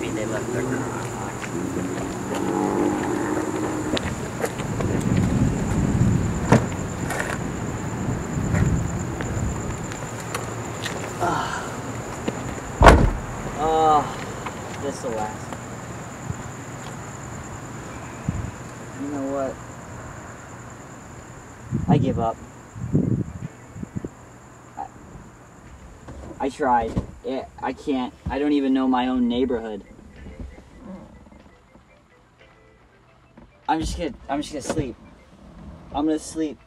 mean they left their this'll last. You know what? I give up. I, tried. I can't. I don't even know my own neighborhood. I'm just gonna. I'm just gonna sleep. I'm gonna sleep.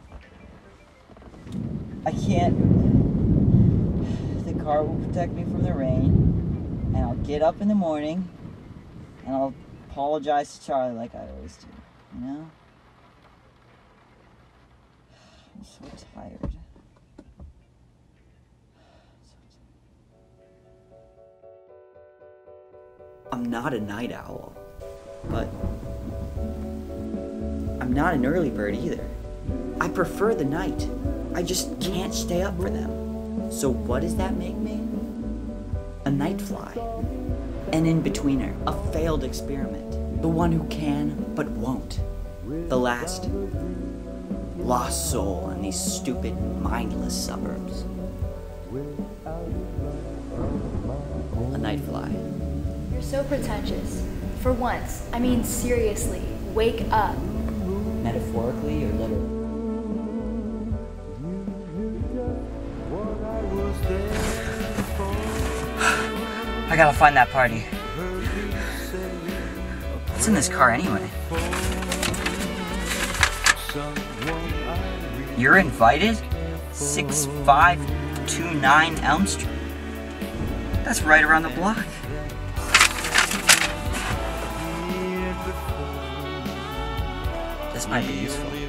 I can't. The car will protect me from the rain, and I'll get up in the morning, and I'll apologize to Charlie like I always do. You know? I'm so tired. I'm not a night owl, but Not an early bird either. I prefer the night. I just can't stay up for them. So what does that make me? A night fly. An in-betweener. A failed experiment. The one who can but won't. The last lost soul in these stupid, mindless suburbs. A night fly. You're so pretentious. For once, I mean seriously, wake up. Metaphorically or literally? I gotta find that party. What's in this car anyway? You're invited? 6529 Elm Street. That's right around the block. This might be useful.